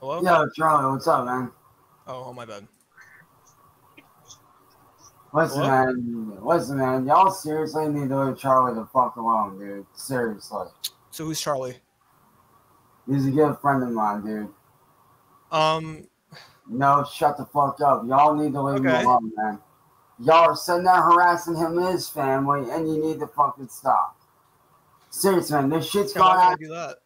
Hello? Yo, Charlie, what's up, man? Oh, oh my bad. Listen, man. Listen, man. Y'all seriously need to leave Charlie the fuck alone, dude. Seriously. So who's Charlie? He's a good friend of mine, dude. Um, No, shut the fuck up. Y'all need to leave Okay. him alone, man. Y'all are sitting there harassing him and his family, and you need to fucking stop. Seriously, man. This shit's yeah, why gone would out do that?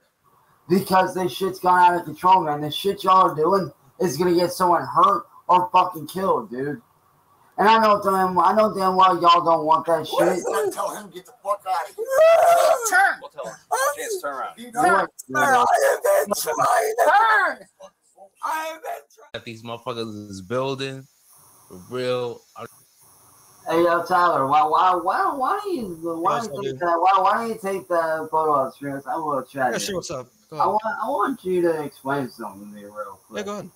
Because this shit's gone out of control, man. The shit y'all are doing is gonna get someone hurt or fucking killed, dude. And I know damn, I know damn well y'all don't want that shit. Listen, tell him get the fuck out of here. Turn. We'll tell him. Chance, turn around. You Yeah, turn. yeah. have been trying turn. I have been That these motherfuckers is building for real. Hey, yo, Tyler, why, why, why, why do you, why Yes, do I you do. take that? Why, why don't you take the photo of screens? I will chat. Yeah, it. sure. What's up? Go I want, I want you to explain something to me real quick. Yeah, go ahead.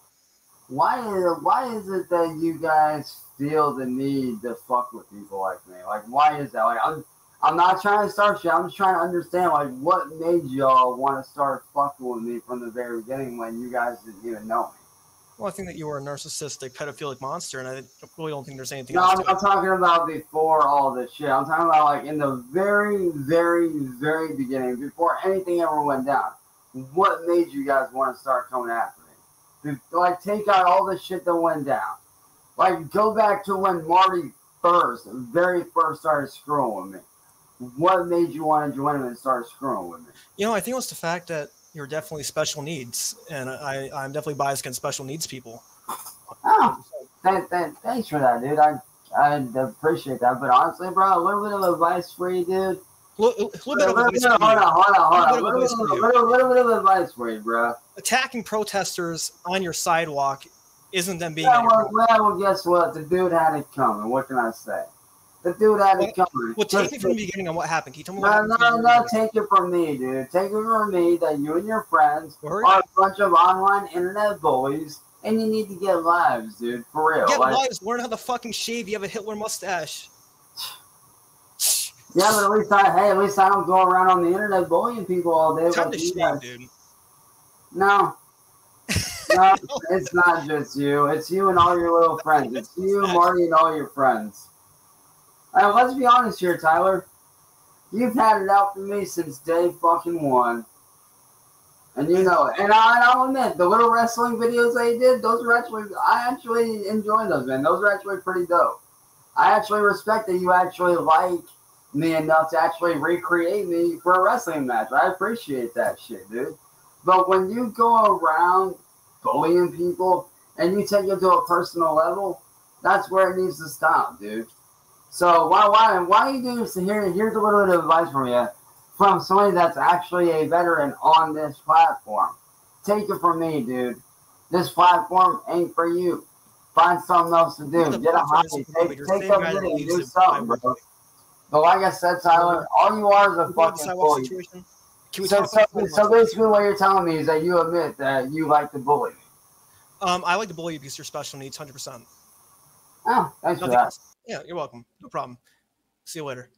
Why is, why is it that you guys feel the need to fuck with people like me? Like, why is that? Like, I'm, I'm not trying to start shit. I'm just trying to understand, like, what made y'all want to start fucking with me from the very beginning when you guys didn't even know me? Well, I think that you were a narcissistic, pedophilic monster, and I really don't think there's anything No, I'm it. talking about before all this shit. I'm talking about like in the very, very, very beginning, before anything ever went down. What made you guys want to start coming after me? Like, take out all the shit that went down. Like, go back to when Marty first, very first started screwing with me. What made you want to join him and start screwing with me? You know, I think it was the fact that you're definitely special needs, and I, I'm definitely biased against special needs people. Ah, oh, th- th- thanks for that, dude. I I appreciate that. But honestly, bro, a little bit of advice for you, dude. A little bit of advice for hold you. on, hold on, hold on. Little Little, advice for you. little, little bit of advice for you, bro. Attacking protesters on your sidewalk isn't them being Yeah, well, well, guess what? The dude had it coming. What can I say? The dude had it coming. Well, take me from the beginning on what happened. Can you tell me no, happened? no, no, take it from me, dude. Take it from me that you and your friends are a bunch of online internet bullies, and you need to get lives, dude. For real. Get Like, lives. Learn how to fucking shave. You have a Hitler mustache. Yeah, but at least I, hey, at least I don't go around on the internet bullying people all day. Time like to dude. No. No, it's not just you. It's you and all your little friends. It's you, Marty, and all your friends. Uh, let's be honest here, Tyler. You've had it out for me since day fucking one. And you know it. And, I, and I'll admit, the little wrestling videos they did, those were actually, I actually enjoyed those, man. Those were actually pretty dope. I actually respect that you actually like me enough to actually recreate me for a wrestling match. I appreciate that shit, dude. But when you go around bullying people and you take it to a personal level, that's where it needs to stop, dude. So why why why are you doing this? Here, here's a little bit of advice from you, from somebody that's actually a veteran on this platform. Take it from me, dude. This platform ain't for you. Find something else to do. Get a hobby. isn't for me, Take, take the a same minute and do something, bro. But like I said, Tyler, all you are is a Can we talk about the fucking bully. situation? Can we So, talk so, about the so basically, what you're telling me is that you admit that you like to bully. Um, I like to bully you because you're special needs, hundred percent. Oh, thanks for that. else. Yeah, you're welcome. No problem. See you later.